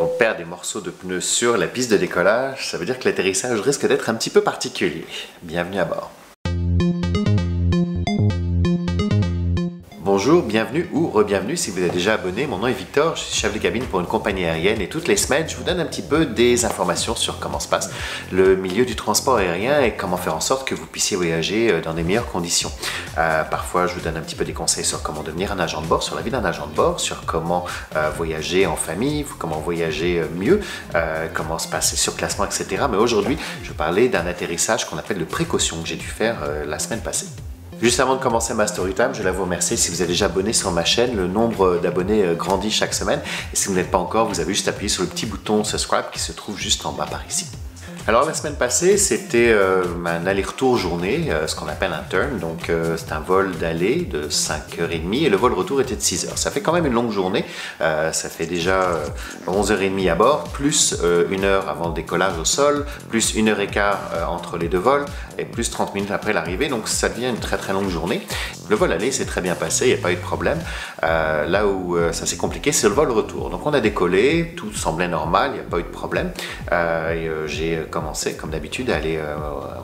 on perd des morceaux de pneus sur la piste de décollage, ça veut dire que l'atterrissage risque d'être un petit peu particulier. Bienvenue à bord. Bonjour, bienvenue ou re-bienvenue si vous êtes déjà abonné. Mon nom est Victor, je suis chef de cabine pour une compagnie aérienne et toutes les semaines, je vous donne un petit peu des informations sur comment se passe le milieu du transport aérien et comment faire en sorte que vous puissiez voyager euh, dans des meilleures conditions. Euh, parfois, je vous donne un petit peu des conseils sur comment devenir un agent de bord, sur la vie d'un agent de bord, sur comment euh, voyager en famille, comment voyager mieux, comment se passer sur classement, etc. Mais aujourd'hui, je vais parler d'un atterrissage qu'on appelle de précaution que j'ai dû faire la semaine passée. Juste avant de commencer ma story time, je voulais vous remercier si vous êtes déjà abonné sur ma chaîne. Le nombre d'abonnés euh, grandit chaque semaine. Et si vous n'êtes pas encore, vous avez juste appuyé sur le petit bouton subscribe qui se trouve juste en bas par ici. Alors la semaine passée, c'était euh, un aller-retour journée, euh, ce qu'on appelle un turn. Donc c'est un vol d'aller de 5h30 et le vol retour était de 6h. Ça fait quand même une longue journée. ça fait déjà 11h30 à bord, plus une heure avant le décollage au sol, plus une heure et quart entre les deux vols plus 30 minutes après l'arrivée. Donc ça devient une très très longue journée. Le vol aller s'est très bien passé, il n'y a pas eu de problème. là où ça s'est compliqué, c'est le vol retour. Donc on a décollé, tout semblait normal, il n'y a pas eu de problème. J'ai commencer, comme d'habitude, à aller euh,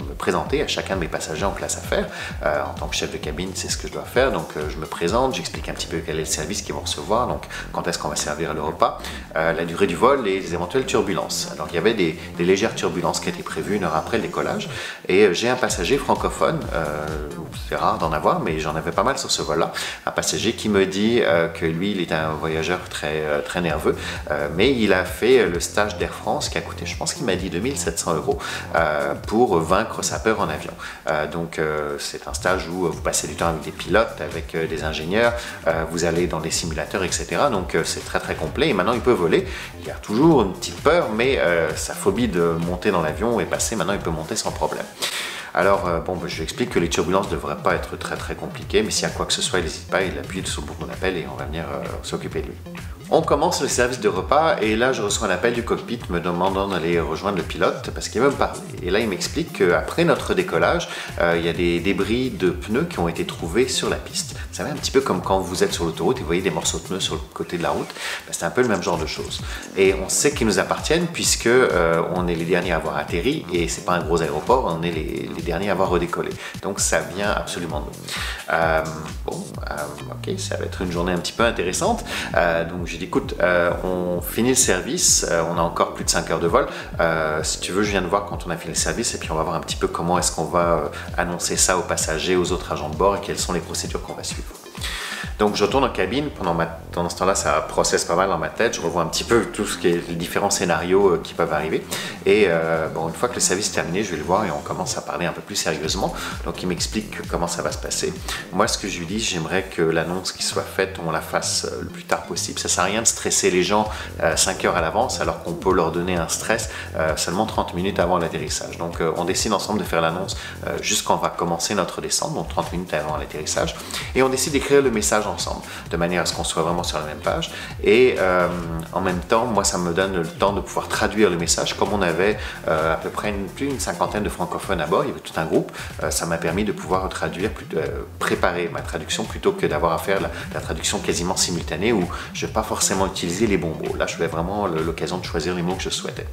me présenter à chacun de mes passagers en classe affaires. Euh, en tant que chef de cabine, c'est ce que je dois faire. Donc, euh, je me présente, j'explique un petit peu quel est le service qu'ils vont recevoir, donc quand est-ce qu'on va servir le repas, la durée du vol et les éventuelles turbulences. Alors, il y avait des, légères turbulences qui étaient prévues une heure après le décollage. Et j'ai un passager francophone, c'est rare d'en avoir, mais j'en avais pas mal sur ce vol-là. Un passager qui me dit que lui, il est un voyageur très, très nerveux, mais il a fait le stage d'Air France qui a coûté, je pense qu'il m'a dit 2700 euros euh, pour vaincre sa peur en avion. Euh, donc euh, c'est un stage où vous passez du temps avec des pilotes, avec des ingénieurs, vous allez dans des simulateurs, etc. Donc c'est très très complet et maintenant il peut voler. Il a toujours une petite peur, mais sa phobie de monter dans l'avion est passée, maintenant il peut monter sans problème. Alors, bon, bah, je lui explique que les turbulences ne devraient pas être très très compliquées, mais s'il y a quoi que ce soit, il n'hésite pas, il appuie sur le bouton d'appel et on va venir s'occuper de lui. On commence le service de repas et là je reçois un appel du cockpit me demandant d'aller rejoindre le pilote parce qu'il veut me parler. Et là il m'explique qu'après notre décollage, euh, il y a des débris de pneus qui ont été trouvés sur la piste. Vous savez, un petit peu comme quand vous êtes sur l'autoroute et vous voyez des morceaux de pneus sur le côté de la route, ben, c'est un peu le même genre de choses. Et on sait qu'ils nous appartiennent puisque euh, on est les derniers à avoir atterri et c'est pas un gros aéroport, on est les, derniers à avoir redécollé. Donc ça vient absolument de nous. Euh, bon, ok, ça va être une journée un petit peu intéressante. donc j'ai dit, écoute, euh, on finit le service, euh, on a encore plus de 5 heures de vol. Euh, si tu veux, je viens de voir quand on a fini le service et puis on va voir un petit peu comment est-ce qu'on va annoncer ça aux passagers, aux autres agents de bord et quelles sont les procédures qu'on va suivre. Donc je retourne en cabine, pendant, pendant ce temps-là ça processe pas mal dans ma tête, je revois un petit peu tout ce qui est les différents scénarios euh, qui peuvent arriver. Et euh, une fois que le service est terminé, je vais le voir et on commence à parler un peu plus sérieusement. Donc il m'explique comment ça va se passer. Moi ce que je lui dis, j'aimerais que l'annonce qui soit faite, on la fasse euh, le plus tard possible. Ça sert à rien de stresser les gens 5 heures à l'avance alors qu'on peut leur donner un stress seulement 30 minutes avant l'atterrissage. Donc on décide ensemble de faire l'annonce jusqu'à on va commencer notre descente, donc 30 minutes avant l'atterrissage. Et on décide d'écrire le message ensemble, de manière à ce qu'on soit vraiment sur la même page. Et euh, en même temps, moi, ça me donne le temps de pouvoir traduire le message. Comme on avait euh, à peu près une, plus d'une cinquantaine de francophones à bord, il y avait tout un groupe, euh, ça m'a permis de pouvoir traduire, préparer ma traduction plutôt que d'avoir à faire la, la, traduction quasiment simultanée où je ne vais pas forcément utiliser les bons mots. Là, je vais vraiment l'occasion de choisir les mots que je souhaitais.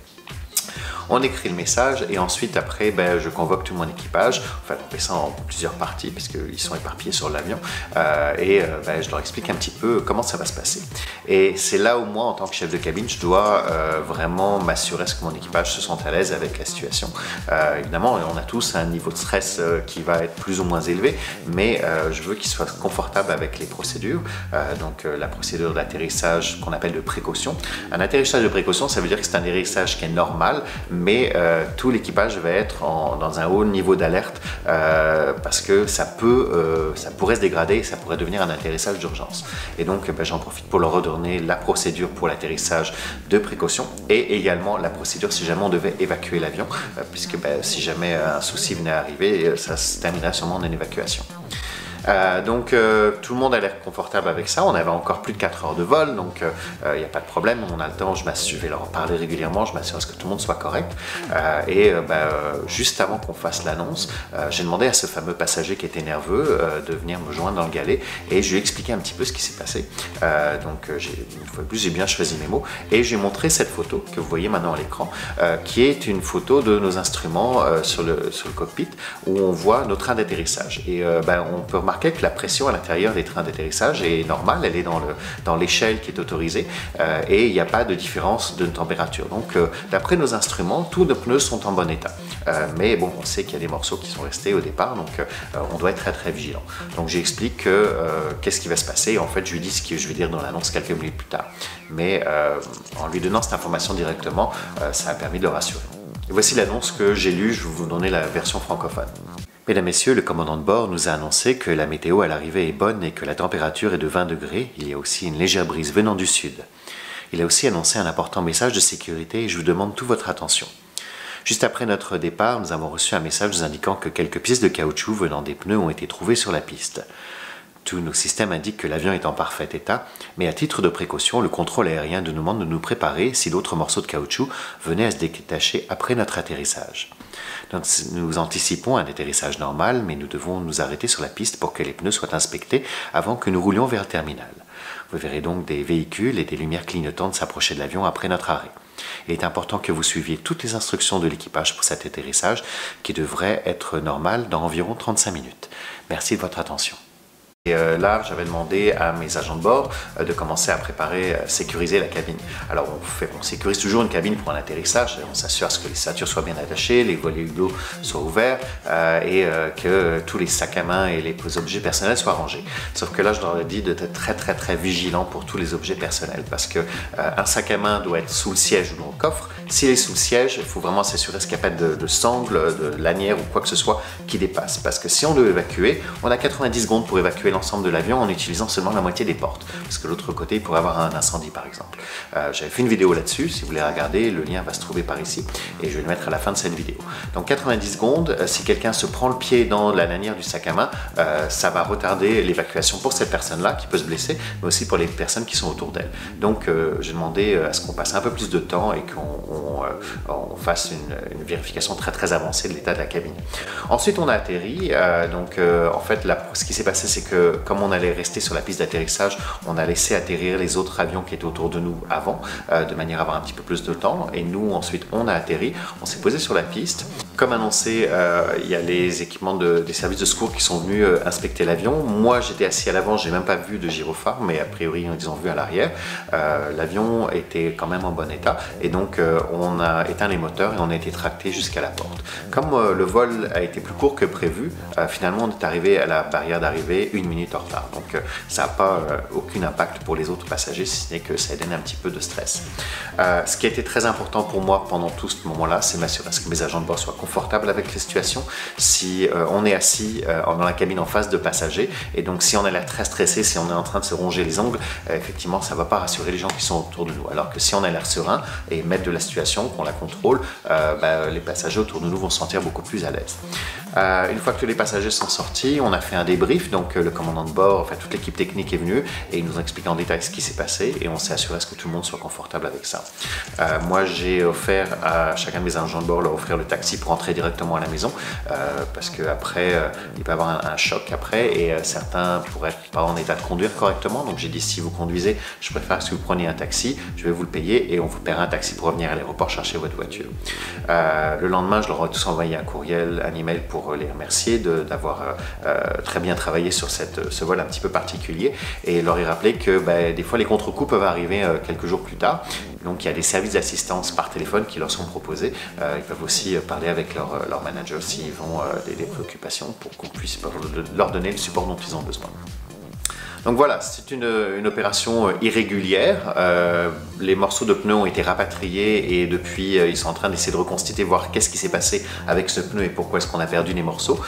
On écrit le message et ensuite après, ben, je convoque tout mon équipage. Enfin, on fait ça en plusieurs parties puisqu'ils sont éparpillés sur l'avion euh, et euh, ben, je leur explique un petit peu comment ça va se passer. Et c'est là où moi, en tant que chef de cabine, je dois euh, vraiment m'assurer que mon équipage se sente à l'aise avec la situation. évidemment, on a tous un niveau de stress qui va être plus ou moins élevé, mais je veux qu'ils soient confortables avec les procédures. donc la procédure d'atterrissage qu'on appelle de précaution. Un atterrissage de précaution, ça veut dire que c'est un atterrissage qui est normal, mais euh, tout l'équipage va être dans un haut niveau d'alerte euh, parce que ça peut, euh, ça pourrait se dégrader, ça pourrait devenir un atterrissage d'urgence. Et donc, ben, j'en profite pour leur redonner la procédure pour l'atterrissage de précaution et également la procédure si jamais on devait évacuer l'avion, puisque ben, si jamais un souci venait à arriver, ça se terminerait sûrement en une évacuation. Euh, donc euh, tout le monde a l'air confortable avec ça. On avait encore plus de 4 heures de vol, donc il n'y a pas de problème. On a le temps, je, je vais leur en parler régulièrement, je m'assure que tout le monde soit correct. et bah, juste avant qu'on fasse l'annonce, j'ai demandé à ce fameux passager qui était nerveux de venir me joindre dans le galet et je lui ai expliqué un petit peu ce qui s'est passé. donc une fois de plus, j'ai bien choisi mes mots et j'ai montré cette photo que vous voyez maintenant à l'écran, qui est une photo de nos instruments sur, le, cockpit où on voit nos trains d'atterrissage. Et ben, on peut remarquer que la pression à l'intérieur des trains d'atterrissage est normale, elle est dans l'échelle dans qui est autorisée euh, et il n'y a pas de différence de température. Donc euh, d'après nos instruments, tous nos pneus sont en bon état. Euh, mais bon, on sait qu'il y a des morceaux qui sont restés au départ, donc on doit être très très vigilant. Donc j'explique que qu'est-ce qui va se passer. En fait, je lui dis ce que je vais dire dans l'annonce quelques minutes plus tard. Mais en lui donnant cette information directement, ça a permis de le rassurer. Et voici l'annonce que j'ai lue, je vais vous donner la version francophone. Mesdames, Messieurs, le commandant de bord nous a annoncé que la météo à l'arrivée est bonne et que la température est de 20 degrés. Il y a aussi une légère brise venant du sud. Il a aussi annoncé un important message de sécurité et je vous demande toute votre attention. Juste après notre départ, nous avons reçu un message nous indiquant que quelques pièces de caoutchouc venant des pneus ont été trouvées sur la piste. Tous nos systèmes indiquent que l'avion est en parfait état, mais à titre de précaution, le contrôle aérien nous demande de nous préparer si d'autres morceaux de caoutchouc venaient à se détacher après notre atterrissage nous anticipons un atterrissage normal, mais nous devons nous arrêter sur la piste pour que les pneus soient inspectés avant que nous roulions vers le terminal. Vous verrez donc des véhicules et des lumières clignotantes s'approcher de l'avion après notre arrêt. Il est important que vous suiviez toutes les instructions de l'équipage pour cet atterrissage qui devrait être normal dans environ 35 minutes. Merci de votre attention. Et euh, là, j'avais demandé à mes agents de bord euh, de commencer à préparer, à sécuriser la cabine. Alors, on, sécurise toujours une cabine pour un atterrissage. On s'assure que les ceintures soient bien attachées, les volets d'eau soient ouverts euh, et que tous les sacs à main et les objets personnels soient rangés. Sauf que là, je leur ai dit d'être très, très, très vigilant pour tous les objets personnels parce que un sac à main doit être sous le siège ou dans le coffre. S'il est sous le siège, il faut vraiment s'assurer qu'il n'y a pas de, de sangle, de lanière ou quoi que ce soit qui dépasse. Parce que si on veut évacuer, on a 90 secondes pour évacuer l'ensemble de l'avion en utilisant seulement la moitié des portes. Parce que l'autre côté, pourrait avoir un incendie par exemple. Euh, j'avais fait une vidéo là-dessus, si vous voulez regarder, le lien va se trouver par ici et je vais le mettre à la fin de cette vidéo. Donc 90 secondes, euh, si quelqu'un se prend le pied dans la lanière du sac à main, euh, ça va retarder l'évacuation pour cette personne-là qui peut se blesser, mais aussi pour les personnes qui sont autour d'elle. Donc j'ai demandé à ce qu'on passe un peu plus de temps et qu'on fasse une, vérification très très avancée de l'état de la cabine. Ensuite on a atterri, donc en fait ce qui s'est passé c'est que comme on allait rester sur la piste d'atterrissage, on a laissé atterrir les autres avions qui étaient autour de nous avant, euh, de manière à avoir un petit peu plus de temps. Et nous, ensuite, on a atterri, on s'est posé sur la piste. Comme annoncé, euh, il y a les équipements des services de secours qui sont venus euh, inspecter l'avion. Moi, j'étais assis à l'avant, j'ai même pas vu de gyrophare, mais a priori, ils ont vu à l'arrière. l'avion était quand même en bon état. Et donc, on a éteint les moteurs et on a été tracté jusqu'à la porte. Comme le vol a été plus court que prévu, finalement, on est arrivé à la barrière d'arrivée une minute en retard. Donc euh, ça n'a pas euh, aucun impact pour les autres passagers, si ce n'est que ça donne un petit peu de stress. Euh, ce qui a été très important pour moi pendant tout ce moment-là, c'est m'assurer que mes agents de bord soient confortables avec les situations. Si on est assis dans la cabine en face de passagers, et donc si on a l'air très stressé, si on est en train de se ronger les ongles, effectivement, ça ne va pas rassurer les gens qui sont autour de nous. Alors que si on a l'air serein et maître de la situation, qu'on la contrôle, bah, les passagers autour de nous vont se sentir beaucoup plus à l'aise. Une fois que tous les passagers sont sortis, on a fait un débrief, donc le commandant de bord enfin toute l'équipe technique est venue et ils nous ont expliqué en détail ce qui s'est passé et on s'est assuré que tout le monde soit confortable avec ça. Euh, moi j'ai offert à chacun de mes agents de bord leur offrir le taxi pour entrer directement à la maison euh, parce qu'après euh, il peut y avoir un, choc après et certains pourraient être pas en état de conduire correctement donc j'ai dit si vous conduisez je préfère que vous preniez un taxi je vais vous le payer et on vous paiera un taxi pour revenir à l'aéroport chercher votre voiture. le lendemain je leur ai tous envoyé un courriel, un email pour les remercier d'avoir très bien travaillé sur cette, ce vol un petit peu particulier et leur ai rappelé que ben, des fois les contre-coups peuvent arriver euh, quelques jours plus tard. Donc il y a des services d'assistance par téléphone qui leur sont proposés. Euh, ils peuvent aussi euh, parler avec leur, leur manager s'ils ont des, préoccupations pour qu'on puisse leur donner le support dont ils ont besoin. Donc voilà, c'est une, opération irrégulière. les morceaux de pneus ont été rapatriés et depuis ils sont en train d'essayer de reconstituer, voir qu'est-ce qui s'est passé avec ce pneu et pourquoi est-ce qu'on a perdu les morceaux.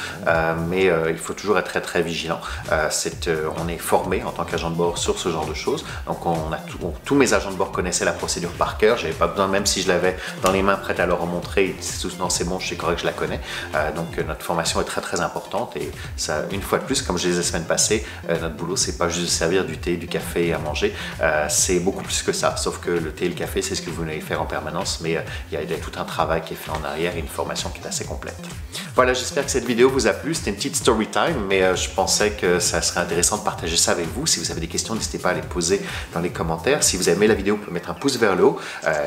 mais il faut toujours être très très vigilant. on est formé en tant qu'agent de bord sur ce genre de choses. Donc on a tous mes agents de bord connaissaient la procédure par cœur. J'avais pas besoin, même si je l'avais dans les mains prête à leur montrer, non c'est bon, je correct, je la connais. Euh, donc euh, notre formation est très très importante et ça, une fois de plus, comme je disais la semaine passée, euh, notre boulot c'est pas juste de servir du thé, du café à manger, c'est beaucoup plus que ça. Sauf que le thé et le café c'est ce que vous venez faire en permanence, mais il y, a tout un travail qui est fait en arrière et une formation qui est assez complète. Voilà, j'espère que cette vidéo vous a plu. C'était une petite story time, mais je pensais que ça serait intéressant de partager ça avec vous. Si vous avez des questions, n'hésitez pas à les poser dans les commentaires. Si vous aimez la vidéo, vous pouvez mettre un pouce vers le haut.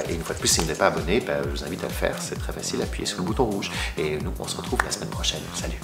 et une fois de plus, si vous n'êtes pas abonné, ben, je vous invite à le faire. C'est très facile, appuyez sur le bouton rouge. Et nous, on se retrouve la semaine prochaine. Salut